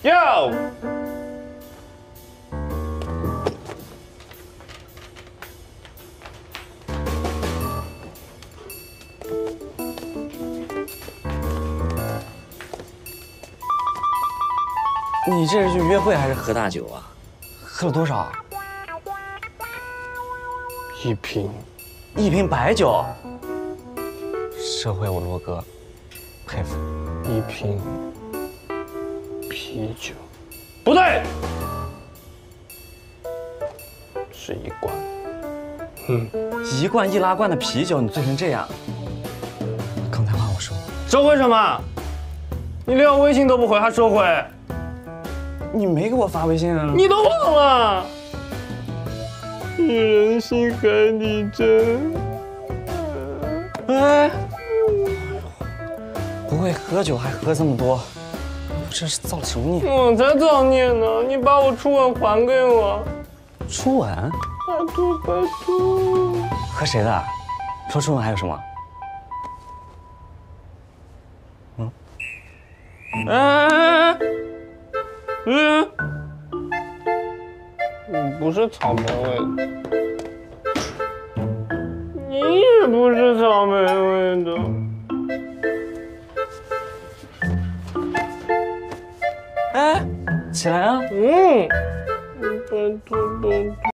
Go！你这是去约会还是喝大酒啊？喝了多少？一瓶一瓶白酒。社会我罗哥，佩服。一瓶啤酒，不对，是一罐。嗯，一罐易拉罐的啤酒，你醉成这样。刚才话我说，收回什么？你连我微信都不回，还收回？你没给我发微信啊？你都忘了？你人心海底针。哎，不会喝酒还喝这么多，我这是造了什么孽？我才造孽呢！你把我初吻还给我。初吻？拜托拜托。和谁的？说初吻还有什么？嗯？哎。嗯，嗯，不是草莓味的，你也不是草莓味的，哎，起来啊！嗯，